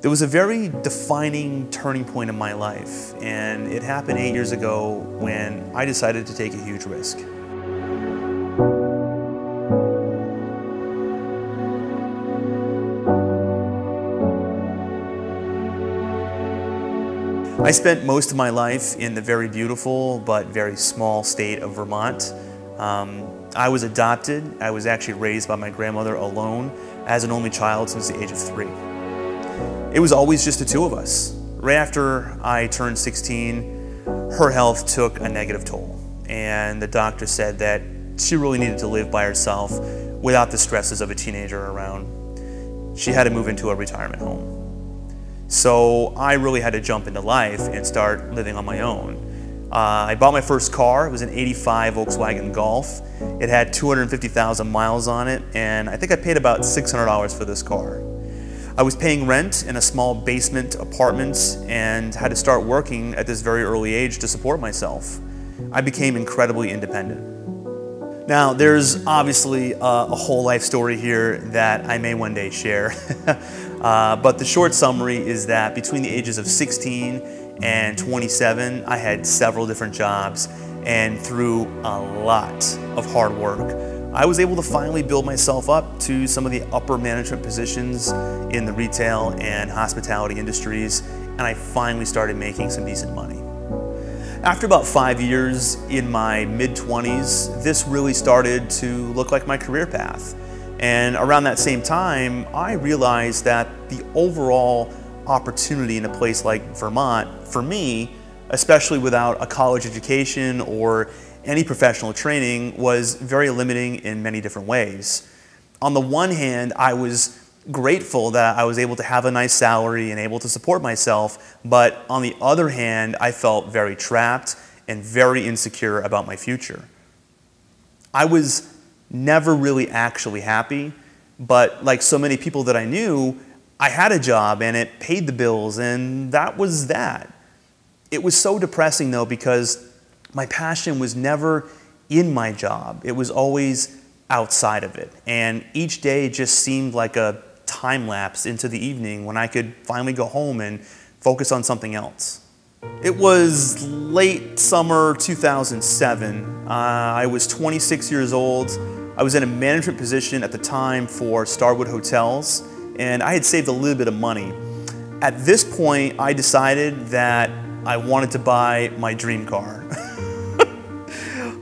There was a very defining turning point in my life, and it happened eight years ago when I decided to take a huge risk. I spent most of my life in the very beautiful but very small state of Vermont. Um, I was adopted. I was actually raised by my grandmother alone as an only child since the age of three. It was always just the two of us. Right after I turned 16, her health took a negative toll, and the doctor said that she really needed to live by herself without the stresses of a teenager around. She had to move into a retirement home. So I really had to jump into life and start living on my own. Uh, I bought my first car. It was an 85 Volkswagen Golf. It had 250,000 miles on it, and I think I paid about $600 for this car. I was paying rent in a small basement apartment and had to start working at this very early age to support myself. I became incredibly independent. Now, there's obviously a, a whole life story here that I may one day share. Uh, but the short summary is that between the ages of 16 and 27, I had several different jobs, and through a lot of hard work, I was able to finally build myself up to some of the upper management positions in the retail and hospitality industries, and I finally started making some decent money. After about five years in my mid 20s, this really started to look like my career path. And around that same time, I realized that the overall opportunity in a place like Vermont, for me, especially without a college education or any professional training, was very limiting in many different ways. On the one hand, I was grateful that I was able to have a nice salary and able to support myself, but on the other hand, I felt very trapped and very insecure about my future. I was never really actually happy. But like so many people that I knew, I had a job and it paid the bills, and that was that. It was so depressing though because my passion was never in my job, it was always outside of it. And each day just seemed like a time lapse into the evening when I could finally go home and focus on something else. It was late summer 2007. Uh, I was 26 years old. I was in a management position at the time for Starwood Hotels, and I had saved a little bit of money. At this point, I decided that I wanted to buy my dream car.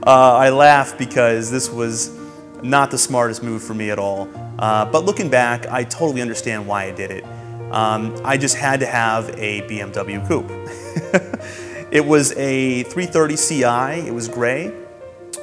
Uh, I laugh because this was not the smartest move for me at all. Uh, but looking back, I totally understand why I did it. Um, I just had to have a BMW coupe. it was a 330 Ci, it was gray,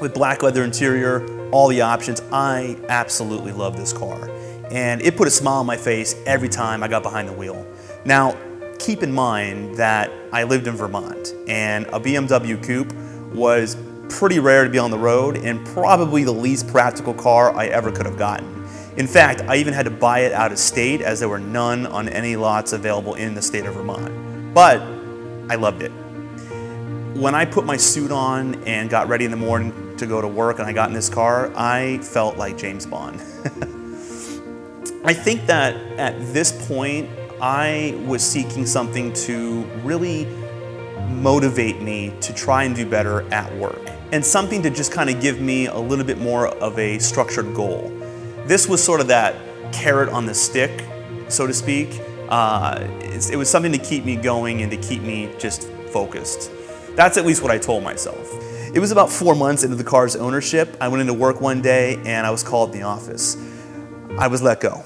with black leather interior, all the options. I absolutely love this car. And it put a smile on my face every time I got behind the wheel. Now, keep in mind that I lived in Vermont and a BMW coupe was pretty rare to be on the road and probably the least practical car I ever could have gotten. In fact, I even had to buy it out of state as there were none on any lots available in the state of Vermont. But I loved it. When I put my suit on and got ready in the morning to go to work and I got in this car, I felt like James Bond. I think that at this point, I was seeking something to really motivate me to try and do better at work and something to just kind of give me a little bit more of a structured goal. This was sort of that carrot on the stick, so to speak. Uh, it was something to keep me going and to keep me just focused. That's at least what I told myself. It was about four months into the car's ownership. I went into work one day and I was called in the office. I was let go.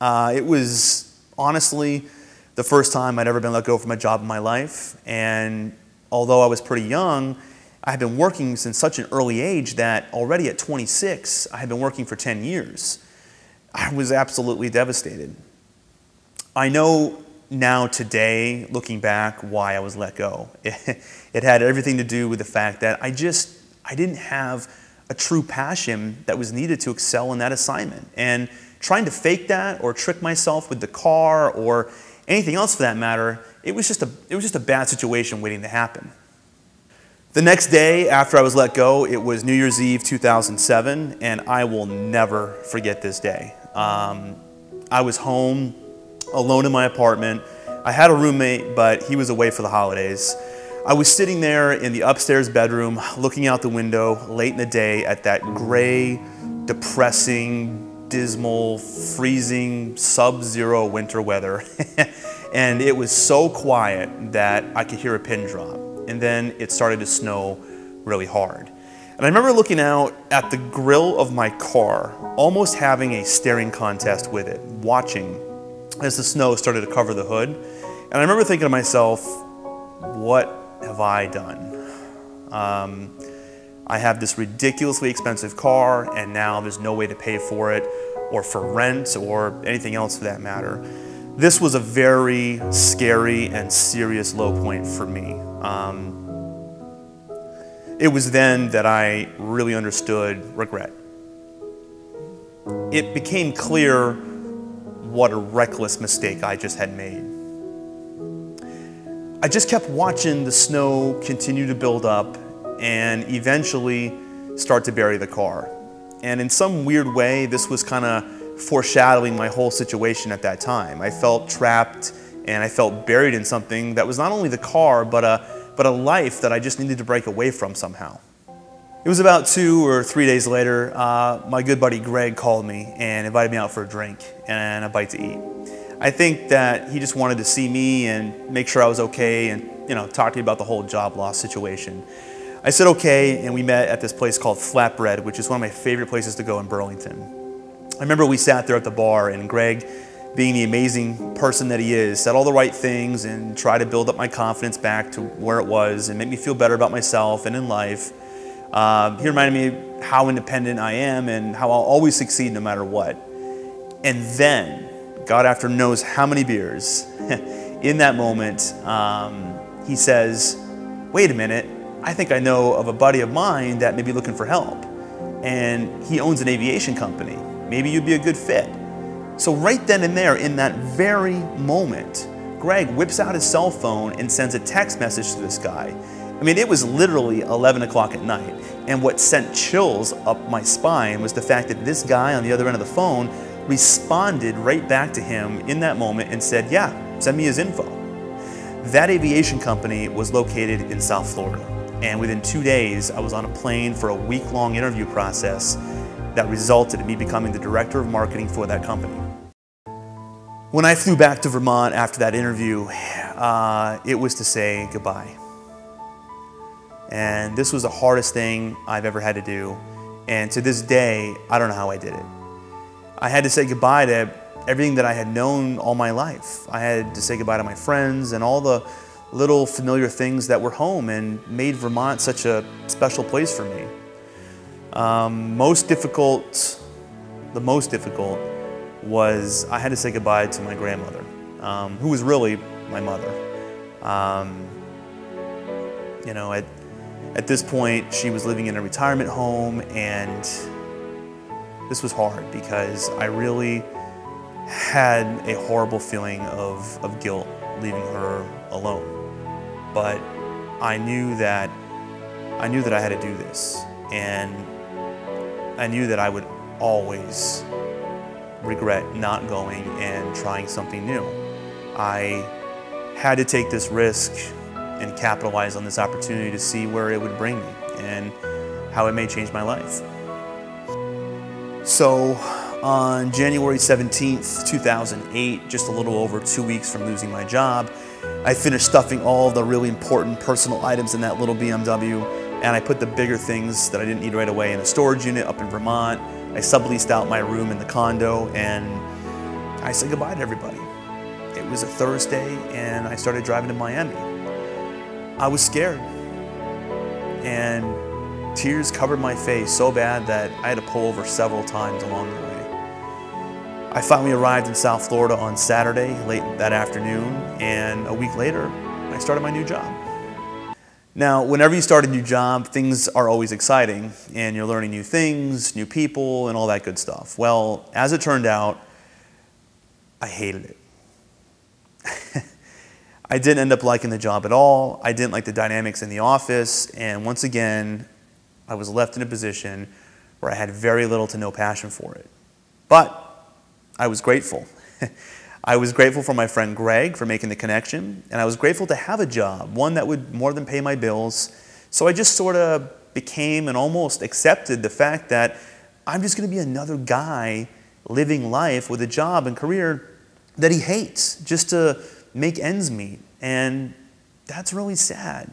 Uh, it was honestly the first time I'd ever been let go from a job in my life. And although I was pretty young, I had been working since such an early age that already at 26, I had been working for 10 years. I was absolutely devastated. I know now today, looking back, why I was let go. It, it had everything to do with the fact that I just, I didn't have a true passion that was needed to excel in that assignment. And trying to fake that or trick myself with the car or anything else for that matter, it was just a, it was just a bad situation waiting to happen. The next day after I was let go, it was New Year's Eve 2007, and I will never forget this day. Um, I was home alone in my apartment. I had a roommate, but he was away for the holidays. I was sitting there in the upstairs bedroom, looking out the window late in the day at that gray, depressing, dismal, freezing, sub zero winter weather. and it was so quiet that I could hear a pin drop. And then it started to snow really hard. And I remember looking out at the grill of my car, almost having a staring contest with it, watching as the snow started to cover the hood. And I remember thinking to myself, what have I done? Um, I have this ridiculously expensive car, and now there's no way to pay for it, or for rent, or anything else for that matter. This was a very scary and serious low point for me. Um, it was then that I really understood regret. It became clear what a reckless mistake I just had made. I just kept watching the snow continue to build up and eventually start to bury the car. And in some weird way, this was kind of foreshadowing my whole situation at that time. I felt trapped and I felt buried in something that was not only the car, but a, but a life that I just needed to break away from somehow. It was about two or three days later, uh, my good buddy Greg called me and invited me out for a drink and a bite to eat. I think that he just wanted to see me and make sure I was okay and you know talk to me about the whole job loss situation. I said okay, and we met at this place called Flatbread, which is one of my favorite places to go in Burlington. I remember we sat there at the bar, and Greg, being the amazing person that he is, said all the right things and tried to build up my confidence back to where it was and make me feel better about myself and in life. Uh, he reminded me how independent I am and how I'll always succeed no matter what. And then, God, after knows how many beers, in that moment, um, he says, Wait a minute, I think I know of a buddy of mine that may be looking for help. And he owns an aviation company. Maybe you'd be a good fit. So, right then and there, in that very moment, Greg whips out his cell phone and sends a text message to this guy. I mean, it was literally 11 o'clock at night. And what sent chills up my spine was the fact that this guy on the other end of the phone responded right back to him in that moment and said, Yeah, send me his info. That aviation company was located in South Florida. And within two days, I was on a plane for a week long interview process that resulted in me becoming the director of marketing for that company. When I flew back to Vermont after that interview, uh, it was to say goodbye. And this was the hardest thing I've ever had to do. And to this day, I don't know how I did it. I had to say goodbye to everything that I had known all my life. I had to say goodbye to my friends and all the little familiar things that were home and made Vermont such a special place for me. Um, most difficult, the most difficult was I had to say goodbye to my grandmother, um, who was really my mother. Um, you know, at, at this point, she was living in a retirement home, and this was hard because I really had a horrible feeling of, of guilt leaving her alone. But I knew that I knew that I had to do this, and I knew that I would always regret not going and trying something new. I had to take this risk and capitalize on this opportunity to see where it would bring me and how it may change my life. So on January 17th, 2008, just a little over two weeks from losing my job, I finished stuffing all the really important personal items in that little BMW and I put the bigger things that I didn't need right away in a storage unit up in Vermont. I subleased out my room in the condo and I said goodbye to everybody. It was a Thursday and I started driving to Miami. I was scared. And tears covered my face so bad that I had to pull over several times along the way. I finally arrived in South Florida on Saturday, late that afternoon, and a week later, I started my new job. Now, whenever you start a new job, things are always exciting, and you're learning new things, new people, and all that good stuff. Well, as it turned out, I hated it. I didn't end up liking the job at all. I didn't like the dynamics in the office. And once again, I was left in a position where I had very little to no passion for it. But I was grateful. I was grateful for my friend Greg for making the connection, and I was grateful to have a job, one that would more than pay my bills. So I just sort of became and almost accepted the fact that I'm just going to be another guy living life with a job and career that he hates just to make ends meet. And that's really sad.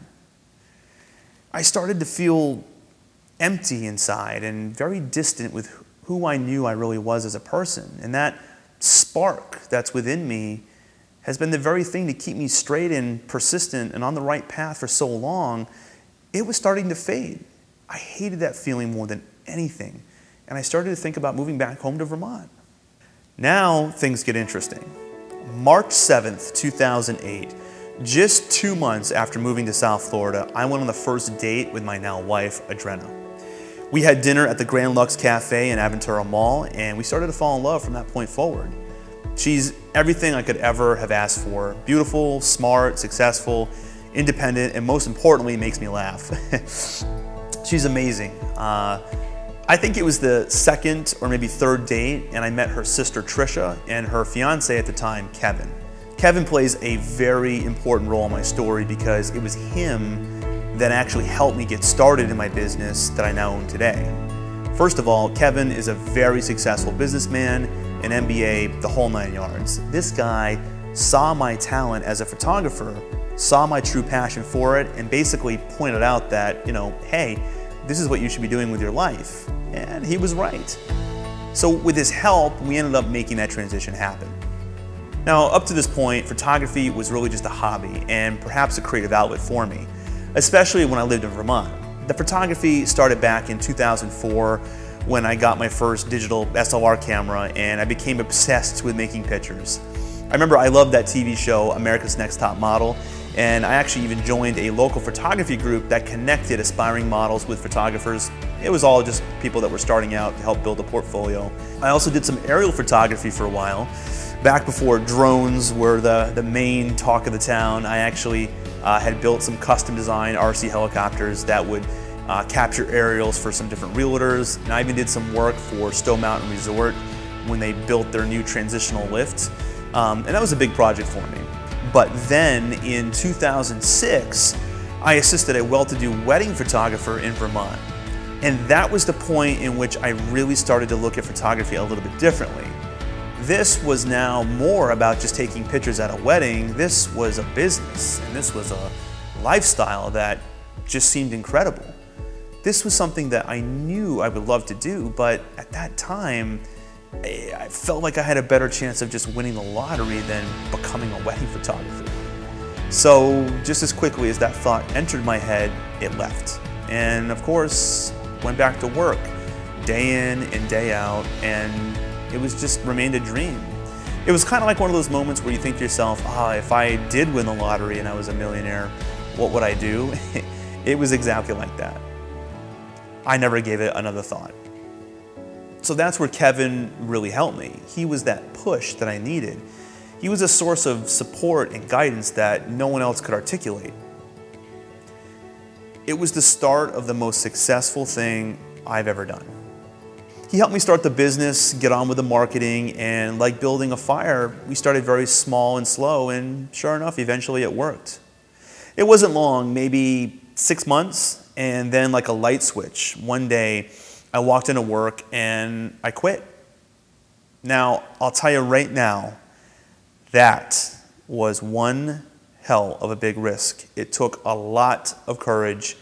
I started to feel empty inside and very distant with who I knew I really was as a person. And that spark that's within me has been the very thing to keep me straight and persistent and on the right path for so long, it was starting to fade. I hated that feeling more than anything. And I started to think about moving back home to Vermont. Now things get interesting. March 7th, 2008, just two months after moving to South Florida, I went on the first date with my now wife, Adrena. We had dinner at the Grand Lux Cafe in Aventura Mall, and we started to fall in love from that point forward. She's everything I could ever have asked for. Beautiful, smart, successful, independent, and most importantly, makes me laugh. She's amazing. Uh, I think it was the second or maybe third date, and I met her sister Trisha and her fiance at the time, Kevin. Kevin plays a very important role in my story because it was him that actually helped me get started in my business that I now own today. First of all, Kevin is a very successful businessman, an MBA, the whole nine yards. This guy saw my talent as a photographer, saw my true passion for it, and basically pointed out that, you know, hey, this is what you should be doing with your life. And he was right. So with his help, we ended up making that transition happen. Now, up to this point, photography was really just a hobby and perhaps a creative outlet for me especially when I lived in Vermont. The photography started back in 2004 when I got my first digital SLR camera and I became obsessed with making pictures. I remember I loved that TV show, America's Next Top Model, and I actually even joined a local photography group that connected aspiring models with photographers. It was all just people that were starting out to help build a portfolio. I also did some aerial photography for a while. Back before drones were the, the main talk of the town, I actually uh, had built some custom designed RC helicopters that would uh, capture aerials for some different realtors. And I even did some work for Stowe Mountain Resort when they built their new transitional lift. Um, and that was a big project for me. But then in 2006, I assisted a well-to-do wedding photographer in Vermont. And that was the point in which I really started to look at photography a little bit differently. This was now more about just taking pictures at a wedding. This was a business and this was a lifestyle that just seemed incredible. This was something that I knew I would love to do, but at that time, I felt like I had a better chance of just winning the lottery than becoming a wedding photographer. So just as quickly as that thought entered my head, it left. And of course, went back to work day in and day out and it was just remained a dream. It was kind of like one of those moments where you think to yourself, ah, if I did win the lottery and I was a millionaire, what would I do? it was exactly like that. I never gave it another thought. So that's where Kevin really helped me. He was that push that I needed. He was a source of support and guidance that no one else could articulate. It was the start of the most successful thing I've ever done. He helped me start the business, get on with the marketing, and like building a fire, we started very small and slow, and sure enough, eventually it worked. It wasn't long, maybe six months, and then like a light switch, one day I walked into work and I quit. Now, I'll tell you right now, that was one hell of a big risk. It took a lot of courage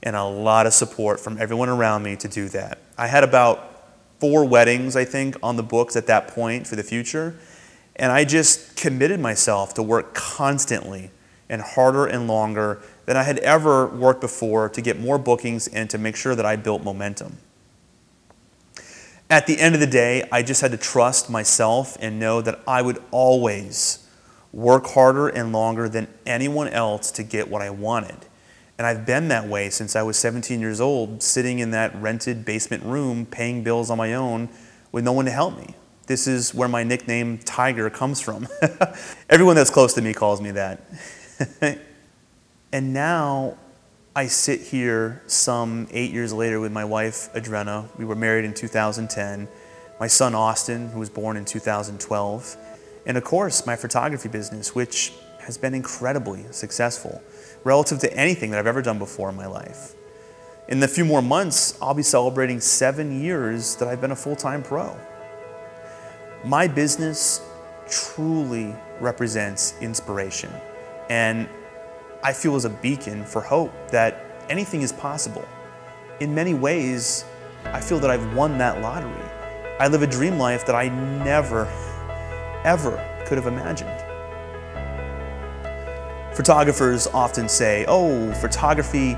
and a lot of support from everyone around me to do that. I had about four weddings, I think, on the books at that point for the future. And I just committed myself to work constantly and harder and longer than I had ever worked before to get more bookings and to make sure that I built momentum. At the end of the day, I just had to trust myself and know that I would always work harder and longer than anyone else to get what I wanted. And I've been that way since I was 17 years old, sitting in that rented basement room, paying bills on my own with no one to help me. This is where my nickname Tiger comes from. Everyone that's close to me calls me that. and now I sit here some eight years later with my wife, Adrena. We were married in 2010. My son, Austin, who was born in 2012. And of course, my photography business, which has been incredibly successful relative to anything that I've ever done before in my life. In the few more months, I'll be celebrating seven years that I've been a full time pro. My business truly represents inspiration, and I feel as a beacon for hope that anything is possible. In many ways, I feel that I've won that lottery. I live a dream life that I never, ever could have imagined. Photographers often say, oh, photography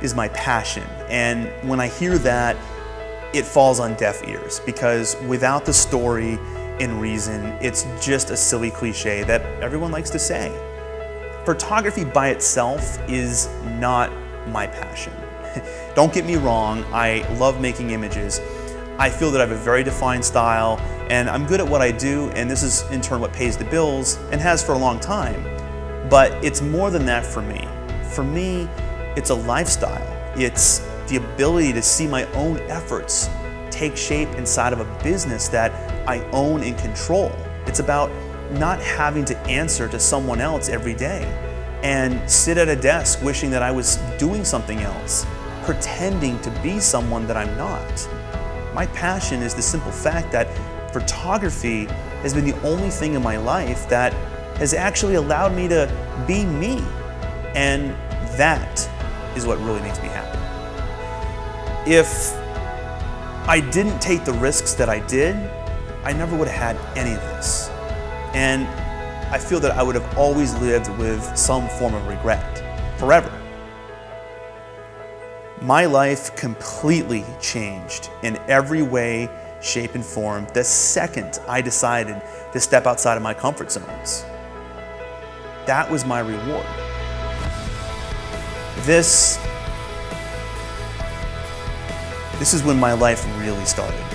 is my passion. And when I hear that, it falls on deaf ears because without the story and reason, it's just a silly cliche that everyone likes to say. Photography by itself is not my passion. Don't get me wrong, I love making images. I feel that I have a very defined style and I'm good at what I do and this is in turn what pays the bills and has for a long time. But it's more than that for me. For me, it's a lifestyle. It's the ability to see my own efforts take shape inside of a business that I own and control. It's about not having to answer to someone else every day and sit at a desk wishing that I was doing something else, pretending to be someone that I'm not. My passion is the simple fact that photography has been the only thing in my life that has actually allowed me to be me. And that is what really makes me happy. If I didn't take the risks that I did, I never would have had any of this. And I feel that I would have always lived with some form of regret forever. My life completely changed in every way, shape, and form the second I decided to step outside of my comfort zones. That was my reward. This, this is when my life really started.